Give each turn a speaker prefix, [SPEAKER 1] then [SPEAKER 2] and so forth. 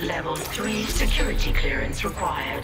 [SPEAKER 1] Level 3 security clearance required.